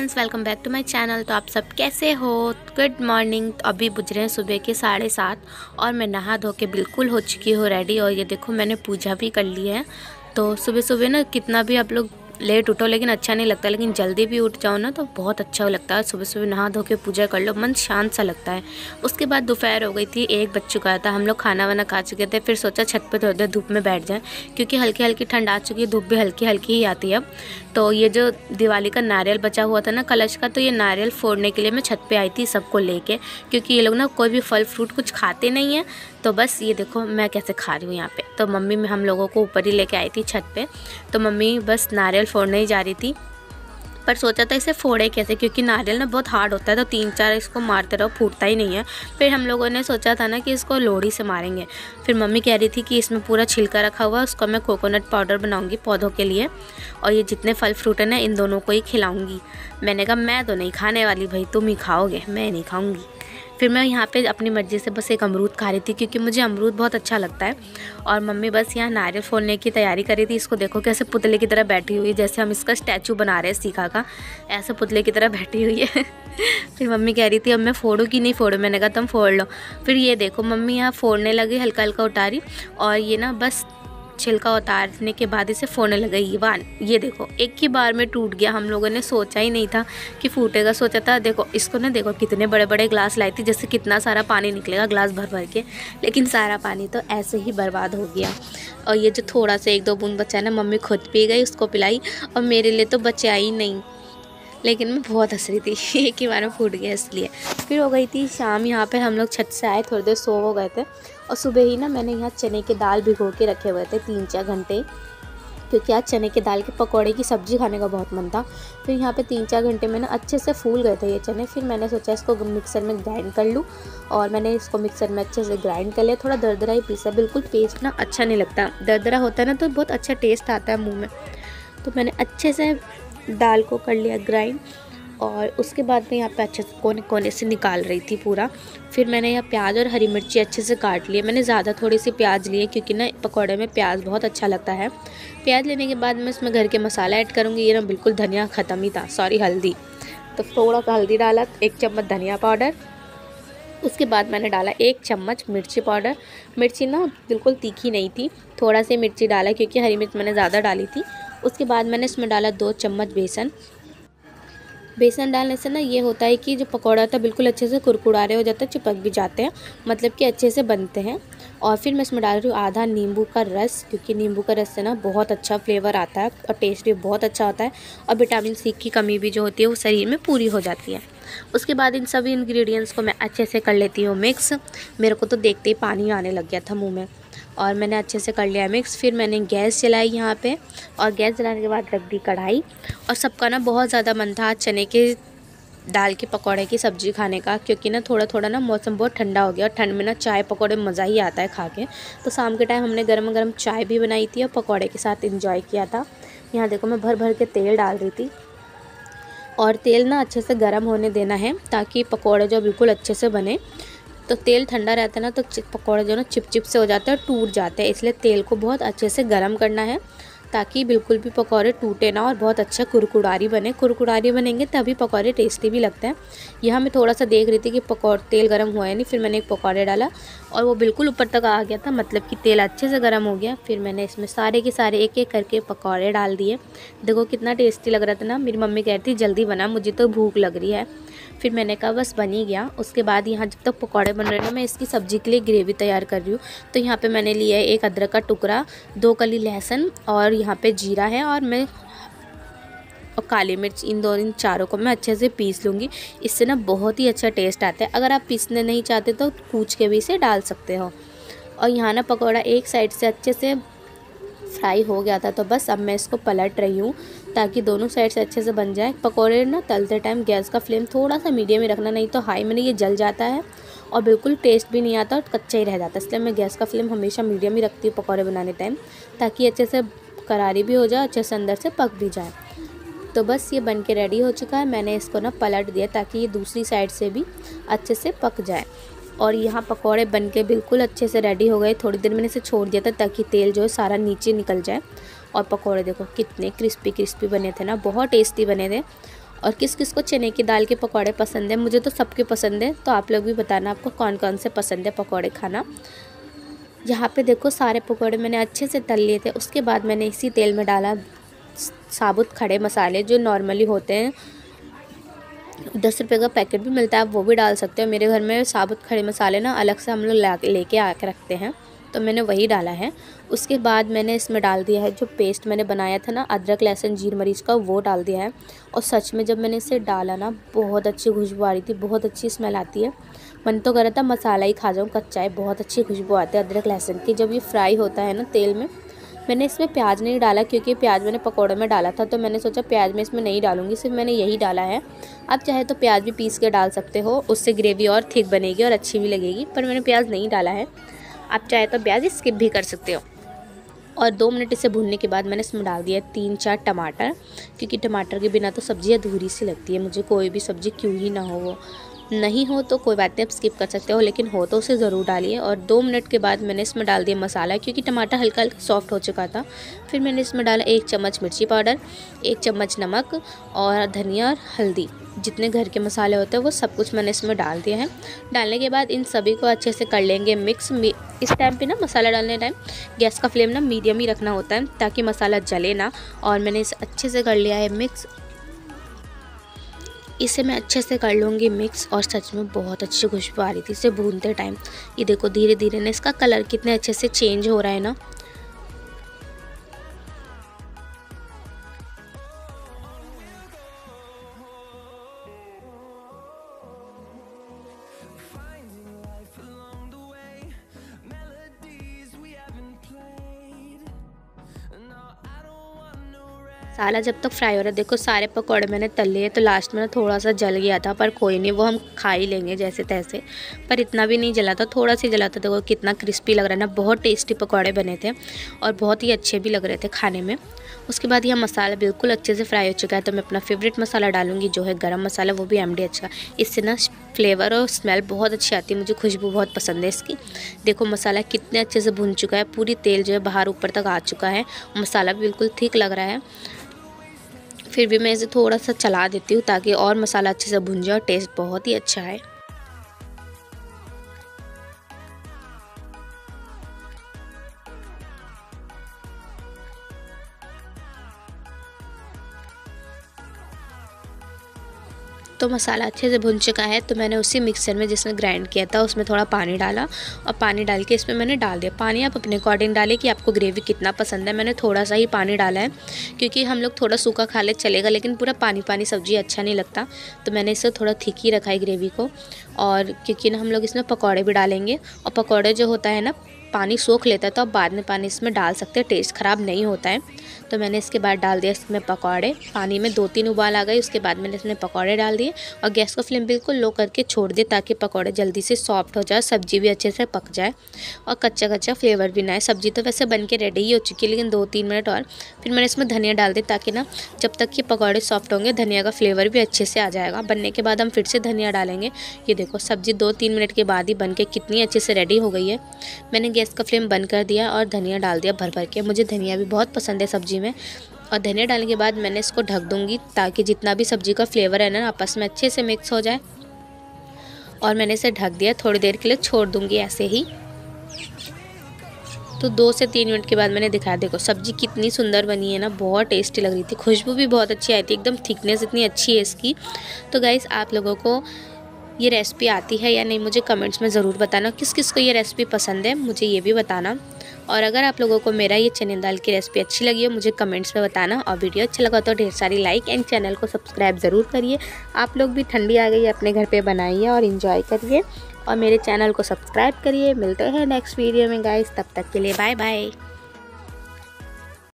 Friends welcome back to my channel तो आप सब कैसे हो? गुड मॉर्निंग तो अभी बुझ रहे हैं सुबह के साढ़े सात और मैं नहा धो के बिल्कुल हो चुकी हूँ रेडी और ये देखो, मैंने पूजा भी कर ली है। तो सुबह सुबह ना कितना भी आप लोग लेट उठो, लेकिन अच्छा नहीं लगता। लेकिन जल्दी भी उठ जाओ ना तो बहुत अच्छा लगता है। सुबह सुबह नहा धो के पूजा कर लो, मन शांत सा लगता है। उसके बाद दोपहर हो गई थी, एक बज चुका था। हम लोग खाना वाना खा चुके थे, फिर सोचा छत पर थोड़ी देर धूप में बैठ जाए, क्योंकि हल्की हल्की ठंड आ चुकी है, धूप भी हल्की हल्की ही आती है अब। तो ये जो दिवाली का नारियल बचा हुआ था ना, कलश का तो ये नारियल फोड़ने के लिए मैं छत पर आई थी सबको लेके, क्योंकि ये लोग ना कोई भी फल फ्रूट कुछ खाते नहीं हैं। तो बस ये देखो, मैं कैसे खा रही हूँ यहाँ पे। तो मम्मी में हम लोगों को ऊपर ही लेके आई थी छत पे। तो मम्मी बस नारियल फोड़ने ही जा रही थी। पर सोचा था इसे फोड़े कैसे, क्योंकि नारियल ना बहुत हार्ड होता है तो तीन चार इसको मारते रहो, फूटता ही नहीं है। फिर हम लोगों ने सोचा था ना कि इसको लोड़ी से मारेंगे। फिर मम्मी कह रही थी कि इसमें पूरा छिलका रखा हुआ है, उसको मैं कोकोनट पाउडर बनाऊँगी पौधों के लिए। और ये जितने फल फ्रूट हैं ना, इन दोनों को ही खिलाऊँगी। मैंने कहा, मैं तो नहीं खाने वाली भाई, तुम ही खाओगे, मैं नहीं खाऊँगी। फिर मैं यहाँ पे अपनी मर्ज़ी से बस एक अमरूद खा रही थी, क्योंकि मुझे अमरूद बहुत अच्छा लगता है। और मम्मी बस यहाँ नारियल फोड़ने की तैयारी कर रही थी, इसको देखो कैसे पुतले की तरह बैठी हुई जैसे हम इसका स्टैचू बना रहे हैं सीखा का, ऐसे पुतले की तरह बैठी हुई है। फिर मम्मी कह रही थी, अब मैं फोड़ू कि नहीं फोड़ू? मैंने कहा, तुम फोड़ लो। फिर ये देखो, मम्मी यहाँ फोड़ने लगी हल्का हल्का उतारी और ये ना बस छिलका उतारने के बाद इसे फोड़ने लगे वान ये देखो, एक ही बार में टूट गया। हम लोगों ने सोचा ही नहीं था कि फूटेगा। सोचा था, देखो, इसको ना देखो, कितने बड़े बड़े ग्लास लाई थी जैसे कितना सारा पानी निकलेगा ग्लास भर भर के। लेकिन सारा पानी तो ऐसे ही बर्बाद हो गया। और ये जो थोड़ा सा एक दो बूंद बचा ना, मम्मी खुद पी गई उसको पिलाई। और मेरे लिए तो बचा ही नहीं। लेकिन मैं बहुत हंस रही थी, एक ही बार में फूट गया इसलिए। फिर हो गई थी शाम, यहाँ पे हम लोग छत से आए, थोड़ी देर सो हो गए थे। और सुबह ही ना मैंने यहाँ चने के दाल भिगो के रखे हुए थे तीन चार घंटे, क्योंकि आज चने के दाल के पकौड़े की सब्ज़ी खाने का बहुत मन था। फिर यहाँ पे तीन चार घंटे में ना अच्छे से फूल गए थे ये चने। फिर मैंने सोचा इसको मिक्सर में ग्राइंड कर लूँ और मैंने इसको मिक्सर में अच्छे से ग्राइंड कर लिया। थोड़ा दरदरा ही पीसा, बिल्कुल पेस्ट ना अच्छा नहीं लगता। दरदरा होता है ना तो बहुत अच्छा टेस्ट आता है मुँह में। तो मैंने अच्छे से दाल को कर लिया ग्राइंड। और उसके बाद मैं यहाँ पे अच्छे से कोने कोने से निकाल रही थी पूरा। फिर मैंने यहाँ प्याज और हरी मिर्ची अच्छे से काट लिए मैंने ज़्यादा थोड़ी सी प्याज लिए क्योंकि ना पकौड़े में प्याज बहुत अच्छा लगता है। प्याज लेने के बाद मैं इसमें घर के मसाला ऐड करूँगी। ये ना बिल्कुल धनिया ख़त्म ही था, सॉरी हल्दी। तो थोड़ा सा हल्दी डाला, एक चम्मच धनिया पाउडर। उसके बाद मैंने डाला एक चम्मच मिर्ची पाउडर। मिर्ची ना बिल्कुल तीखी नहीं थी, थोड़ा सी मिर्ची डाला क्योंकि हरी मिर्च मैंने ज़्यादा डाली थी। उसके बाद मैंने इसमें डाला दो चम्मच बेसन। बेसन डालने से ना ये होता है कि जो पकौड़ा था बिल्कुल अच्छे से कुरकुरारे हो जाते हैं चिपक भी जाते हैं मतलब कि अच्छे से बनते हैं। और फिर मैं इसमें डाल रही हूँ आधा नींबू का रस, क्योंकि नींबू का रस से ना बहुत अच्छा फ्लेवर आता है और टेस्ट भी बहुत अच्छा होता है और विटामिन सी की कमी भी जो होती है, वो शरीर में पूरी हो जाती है। उसके बाद इन सभी इंग्रेडिएंट्स को मैं अच्छे से कर लेती हूँ मिक्स मेरे को तो देखते ही पानी आने लग गया था मुँह में। और मैंने अच्छे से कर लिया मिक्स फिर मैंने गैस जलाई यहाँ पे और गैस जलाने के बाद रख दी कढ़ाई। और सबका ना बहुत ज़्यादा मन था चने के दाल के पकौड़े की सब्ज़ी खाने का, क्योंकि ना थोड़ा थोड़ा ना मौसम बहुत ठंडा हो गया और ठंड में ना चाय पकौड़े मज़ा ही आता है खा के। तो शाम के टाइम हमने गर्म गर्म चाय भी बनाई थी और पकौड़े के साथ इंजॉय किया था। यहाँ देखो मैं भर भर के तेल डाल रही थी। और तेल ना अच्छे से गर्म होने देना है, ताकि पकौड़े जो बिल्कुल अच्छे से बने। तो तेल ठंडा रहता है ना तो पकौड़े जो है ना चिप चिप से हो जाते हैं और टूट जाते हैं, इसलिए तेल को बहुत अच्छे से गर्म करना है। ताकि बिल्कुल भी पकौड़े टूटे ना और बहुत अच्छा कुरकुरारी बने। कुरकुरारी बनेंगे तभी पकौड़े टेस्टी भी लगते हैं। यहाँ मैं थोड़ा सा देख रही थी कि पकौड़, तेल गर्म हुआ है नहीं, फिर मैंने एक पकौड़े डाला और वो बिल्कुल ऊपर तक आ गया था मतलब कि तेल अच्छे से गर्म हो गया। फिर मैंने इसमें सारे के सारे एक एक करके पकौड़े डाल दिए। देखो कितना टेस्टी लग रहा था ना, मेरी मम्मी कह रही थी, जल्दी बना, मुझे तो भूख लग रही है। फिर मैंने कहा, बस बन ही गया। उसके बाद यहाँ जब तक पकौड़े बन रहे हैं मैं इसकी सब्ज़ी के लिए ग्रेवी तैयार कर रही हूँ। तो यहाँ पे मैंने लिया है एक अदरक का टुकड़ा, दो कली लहसुन और यहाँ पे जीरा है और मैं और काली मिर्च, इन दो, इन चारों को मैं अच्छे से पीस लूँगी। इससे ना बहुत ही अच्छा टेस्ट आता है। अगर आप पीसने नहीं चाहते तो कूच के भी इसे डाल सकते हो। और यहाँ ना पकौड़ा एक साइड से अच्छे से फ्राई हो गया था तो बस अब मैं इसको पलट रही हूँ ताकि दोनों साइड से अच्छे से बन जाए। पकौड़े ना तलते टाइम गैस का फ्लेम थोड़ा सा मीडियम ही रखना, नहीं तो हाई में ये जल जाता है और बिल्कुल टेस्ट भी नहीं आता और कच्चा ही रह जाता है। इसलिए मैं गैस का फ्लेम हमेशा मीडियम ही रखती हूँ पकौड़े बनाने टाइम, ताकि अच्छे से करारी भी हो जाए अच्छे से अंदर से पक भी जाए। तो बस ये बन के रेडी हो चुका है। मैंने इसको ना पलट दिया ताकि ये दूसरी साइड से भी अच्छे से पक जाए। और यहाँ पकौड़े बन के बिल्कुल अच्छे से रेडी हो गए। थोड़ी देर मैंने इसे छोड़ दिया था ताकि तेल जो है सारा नीचे निकल जाए। और पकौड़े देखो कितने क्रिस्पी क्रिस्पी बने थे ना। बहुत टेस्टी बने थे। और किस किस को चने की दाल के पकौड़े पसंद है? मुझे तो सबके पसंद है। तो आप लोग भी बताना आपको कौन कौन से पसंद है पकौड़े खाना। यहाँ पे देखो सारे पकौड़े मैंने अच्छे से तल लिए थे। उसके बाद मैंने इसी तेल में डाला साबुत खड़े मसाले जो नॉर्मली होते हैं। दस रुपये का पैकेट भी मिलता है, आप वो भी डाल सकते हो। मेरे घर में साबुत खड़े मसाले ना अलग से हम लोग ला लेके आके रखते हैं। तो मैंने वही डाला है। उसके बाद मैंने इसमें डाल दिया है जो पेस्ट मैंने बनाया था ना, अदरक, लहसुन, जीर, मरीच का, वो डाल दिया है। और सच में जब मैंने इसे डाला ना, बहुत अच्छी खुशबू आ रही थी, बहुत अच्छी स्मेल आती है। मन तो कर रहा था मसाला ही खा जाऊँ, कच्चा है, बहुत अच्छी खुशबू आती है अदरक, लहसुन की। जब ये फ्राई होता है ना तेल में, मैंने इसमें प्याज नहीं डाला क्योंकि प्याज मैंने पकौड़े में डाला था तो मैंने सोचा प्याज में इसमें नहीं डालूँगी, सिर्फ़ मैंने यही डाला है। आप चाहे तो प्याज भी पीस के डाल सकते हो, उससे ग्रेवी और थिक बनेगी और अच्छी भी लगेगी, पर मैंने प्याज नहीं डाला है। आप चाहे तो प्याज स्किप भी कर सकते हो। और दो मिनट इसे भूनने के बाद मैंने इसमें डाल दिया तीन चार टमाटर, क्योंकि टमाटर के बिना तो सब्ज़ी अधूरी सी लगती है। मुझे कोई भी सब्ज़ी क्यों ही ना हो, वो नहीं हो तो कोई बात नहीं आप स्किप कर सकते हो, लेकिन हो तो उसे ज़रूर डालिए। और दो मिनट के बाद मैंने इसमें डाल दिया मसाला, क्योंकि टमाटर हल्का हल्का सॉफ्ट हो चुका था। फिर मैंने इसमें डाला एक चम्मच मिर्ची पाउडर, एक चम्मच नमक और धनिया और हल्दी। जितने घर के मसाले होते हैं, वो सब कुछ मैंने इसमें डाल दिया है। डालने के बाद इन सभी को अच्छे से कर लेंगे मिक्स इस टाइम पे ना मसाला डालने टाइम गैस का फ्लेम ना मीडियम ही रखना होता है, ताकि मसाला जले ना। और मैंने इसे अच्छे से कर लिया है मिक्स इसे मैं अच्छे से कर लूँगी मिक्स और सच में बहुत अच्छी खुशबू आ रही थी, इसे भूनते टाइम ये देखो धीरे धीरे ना इसका कलर कितने अच्छे से चेंज हो रहा है ना। मसाला जब तक फ्राई हो रहा है, देखो सारे पकौड़े मैंने तल लिए तो लास्ट में थोड़ा सा जल गया था, पर कोई नहीं, वो हम खा ही लेंगे जैसे तैसे। पर इतना भी नहीं जला था थोड़ा सा जला था, देखो कितना क्रिस्पी लग रहा है ना, बहुत टेस्टी पकौड़े बने थे, और बहुत ही अच्छे भी लग रहे थे खाने में। उसके बाद यह मसाला बिल्कुल अच्छे से फ्राई हो चुका है तो मैं अपना फेवरेट मसाला डालूँगी, जो है गरम मसाला, वो भी एम डी इससे ना फ्लेवर और स्मेल बहुत अच्छी आती है। मुझे खुशबू बहुत पसंद है इसकी। देखो, मसाला कितने अच्छे से भुन चुका है। पूरी तेल जो है बाहर ऊपर तक आ चुका है। मसाला बिल्कुल ठीक लग रहा है। फिर भी मैं इसे थोड़ा सा चला देती हूँ ताकि और मसाला अच्छे से भुन जाए और टेस्ट बहुत ही अच्छा है तो मसाला अच्छे से भुन चुका है तो मैंने उसी मिक्सर में जिसमें ग्राइंड किया था, उसमें थोड़ा पानी डाला और पानी डाल के इसमें मैंने डाल दिया। पानी आप अपने अकॉर्डिंग डालें कि आपको ग्रेवी कितना पसंद है। मैंने थोड़ा सा ही पानी डाला है, क्योंकि हम लोग थोड़ा सूखा खा ले, चलेगा, लेकिन पूरा पानी पानी सब्ज़ी अच्छा नहीं लगता। तो मैंने इसे थोड़ा थिक ही रखा है ग्रेवी को और क्योंकि ना हम लोग इसमें पकौड़े भी डालेंगे और पकौड़े जो होता है ना, पानी सोख लेता है तो आप बाद में पानी इसमें डाल सकते हैं टेस्ट ख़राब नहीं होता है। तो मैंने इसके बाद डाल दिया इसमें पकौड़े। पानी में दो तीन उबाल आ गए उसके बाद मैंने इसमें पकौड़े डाल दिए और गैस का फ्लेम बिल्कुल लो करके छोड़ दिए ताकि पकौड़े जल्दी से सॉफ्ट हो जाए, सब्ज़ी भी अच्छे से पक जाए और कच्चा कच्चा फ्लेवर भी ना आए। सब्ज़ी तो वैसे बन के रेडी ही हो चुकी है, लेकिन दो तीन मिनट और फिर मैंने इसमें धनिया डाल दी ताकि ना जब तक ये पकौड़े सॉफ्ट होंगे, धनिया का फ्लेवर भी अच्छे से आ जाएगा। बनने के बाद हम फिर से धनिया डालेंगे। ये देखो, सब्ज़ी दो तीन मिनट के बाद ही बन के कितनी अच्छे से रेडी हो गई है। मैंने गैस का फ्लेम बंद कर दिया और धनिया डाल दिया भर भर के। मुझे धनिया भी बहुत पसंद है में और धनिया डालने के बाद मैंने इसको ढक दूँगी ताकि जितना भी सब्ज़ी का फ्लेवर है ना, आपस में अच्छे से मिक्स हो जाए। और मैंने इसे ढक दिया, थोड़ी देर के लिए छोड़ दूँगी ऐसे ही। तो दो से तीन मिनट के बाद मैंने दिखाया, देखो सब्ज़ी कितनी सुंदर बनी है ना, बहुत टेस्टी लग रही थी। खुशबू भी बहुत अच्छी आई थी, एकदम थिकनेस इतनी अच्छी है इसकी। तो गाइज़ आप लोगों को ये रेसिपी आती है या नहीं, मुझे कमेंट्स में ज़रूर बताना किस किस को ये रेसिपी पसंद है, मुझे ये भी बताना। और अगर आप लोगों को मेरा ये चने दाल की रेसिपी अच्छी लगी हो, मुझे कमेंट्स में बताना और वीडियो अच्छा लगा तो ढेर सारी लाइक एंड चैनल को सब्सक्राइब ज़रूर करिए। आप लोग भी ठंडी आ गई, अपने घर पर बनाइए और इन्जॉय करिए। और मेरे चैनल को सब्सक्राइब करिए। मिलते हैं नेक्स्ट वीडियो में गाइस तब तक के लिए बाय बाय